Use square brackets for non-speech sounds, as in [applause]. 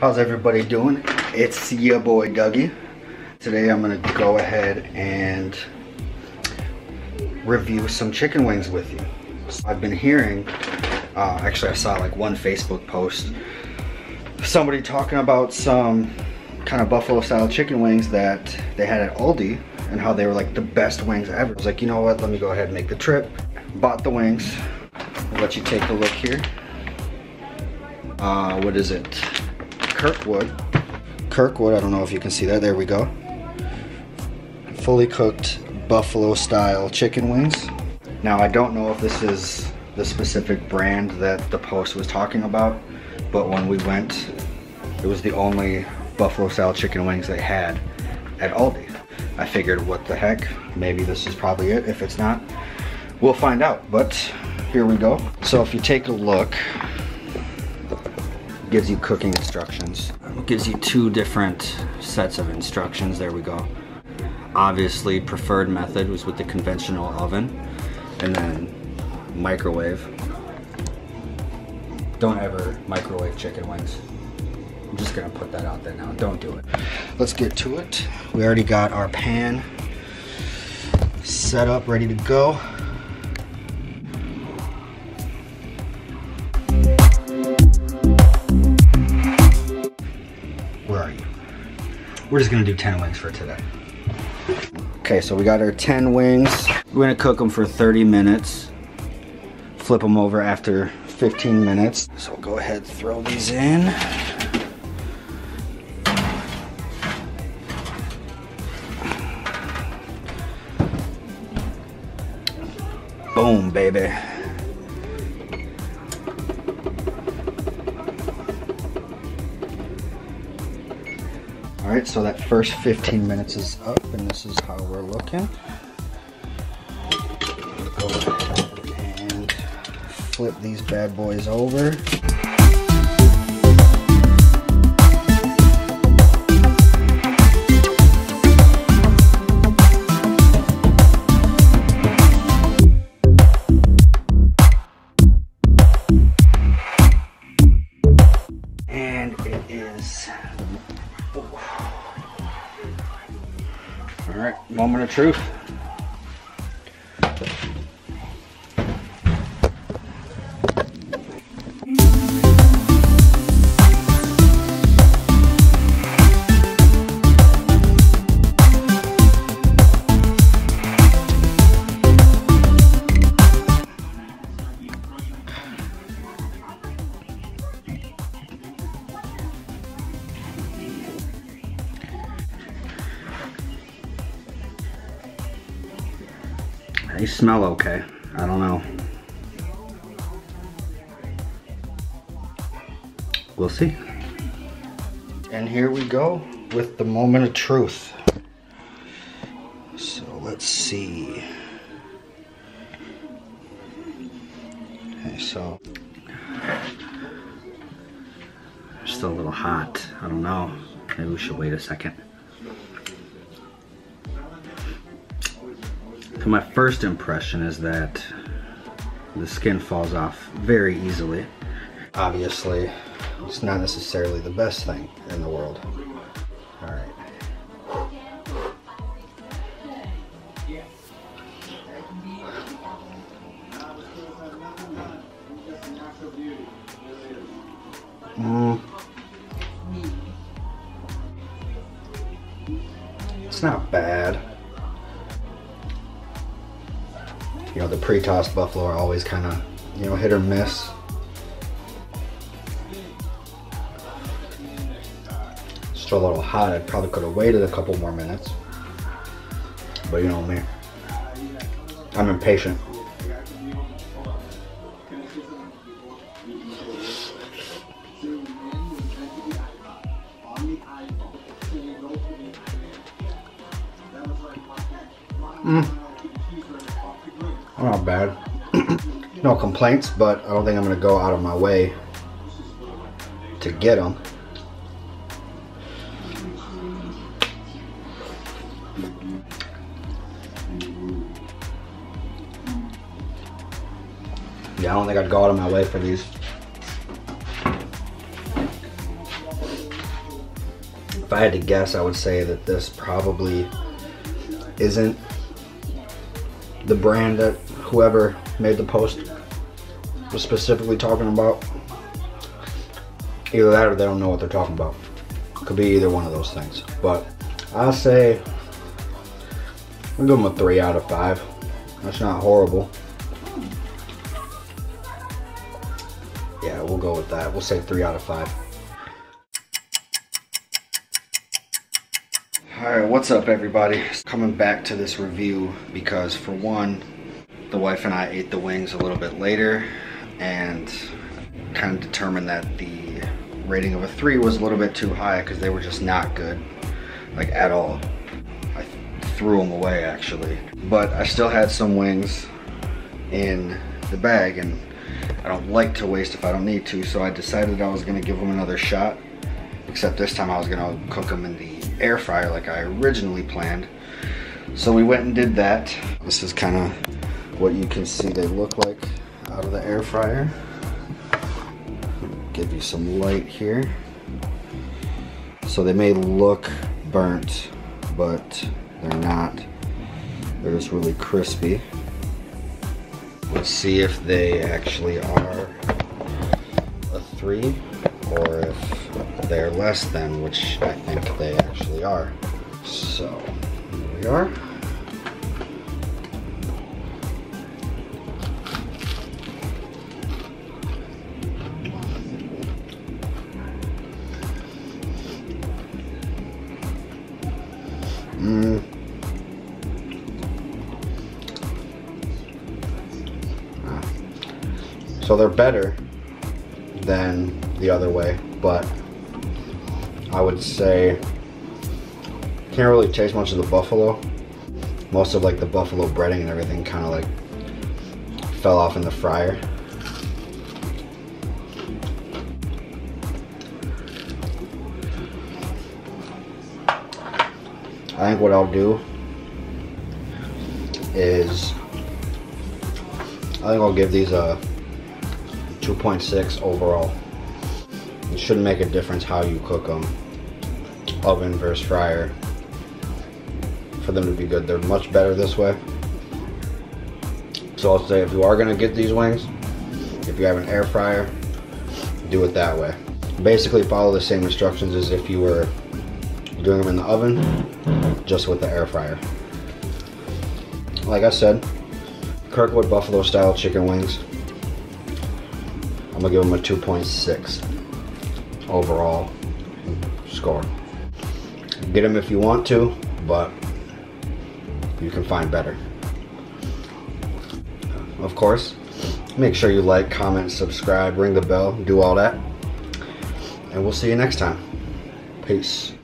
How's everybody doing? It's your boy Dougie. Today I'm gonna go ahead and review some chicken wings with you. I've been hearing, uh, actually I saw like one Facebook post, somebody talking about some kind of buffalo style chicken wings that they had at Aldi and how they were like the best wings ever. I was like, you know what, let me go ahead and make the trip. Bought the wings. I'll let you take a look here. Uh, what is it? Kirkwood. Kirkwood, I don't know if you can see that. There we go. Fully cooked buffalo style chicken wings. Now, I don't know if this is the specific brand that the post was talking about, but when we went, it was the only buffalo style chicken wings they had at Aldi. I figured, what the heck, maybe this is probably it. If it's not, we'll find out. But here we go. So if you take a look, gives you cooking instructions. Um, it gives you two different sets of instructions. There we go. Obviously, preferred method was with the conventional oven, and then microwave. Don't ever microwave chicken wings. I'm just gonna put that out there now. Don't do it. Let's get to it. We already got our pan set up, ready to go. Where are you? We're just gonna do 10 wings for today. Okay, so we got our 10 wings. We're gonna cook them for 30 minutes. Flip them over after 15 minutes. So we'll go ahead throw these in. Boom, baby. All right, so that first 15 minutes is up, and this is how we're looking. Go ahead and flip these bad boys over. All right, moment of truth. They smell okay. I don't know. We'll see. And here we go with the moment of truth. So let's see. Okay, so still a little hot. I don't know. Maybe we should wait a second. So my first impression is that the skin falls off very easily. Obviously, it's not necessarily the best thing in the world. All right. Mm. It's not bad. You know, the pre-tossed buffalo are always kind of, you know, hit or miss. Still a little hot. I probably could have waited a couple more minutes. But you know me. I'm impatient. Mm. Not bad. [clears throat] no complaints, but I don't think I'm going to go out of my way to get them. Yeah, I don't think I'd go out of my way for these. If I had to guess, I would say that this probably isn't the brand that whoever made the post was specifically talking about. Either that or they don't know what they're talking about. Could be either one of those things. But I'll say I'll give them a three out of five. That's not horrible. Yeah, we'll go with that. We'll say three out of five. Alright, what's up everybody? Coming back to this review because for one, the wife and I ate the wings a little bit later and kind of determined that the rating of a three was a little bit too high because they were just not good, like at all. I threw them away actually. But I still had some wings in the bag and I don't like to waste if I don't need to, so I decided I was gonna give them another shot. Except this time I was gonna cook them in the air fryer like I originally planned. So we went and did that. This is kind of what you can see they look like out of the air fryer. Give you some light here. So they may look burnt, but they're not. They're just really crispy. Let's see if they actually are a three or if they're less than, which I think they actually are. So, here we are. Mm. So they're better than the other way, but I would say can't really taste much of the buffalo. Most of like the buffalo breading and everything kind of like fell off in the fryer. I think what I'll do is I think I'll give these a 2.6 overall. It shouldn't make a difference how you cook them, oven versus fryer, for them to be good. They're much better this way. So I'll say if you are gonna get these wings, if you have an air fryer, do it that way. Basically follow the same instructions as if you were doing them in the oven, just with the air fryer. Like I said, Kirkwood Buffalo style chicken wings. I'm gonna give them a 2.6 overall score. Get them if you want to, but you can find better. Of course, make sure you like, comment, subscribe, ring the bell, do all that. And we'll see you next time. Peace.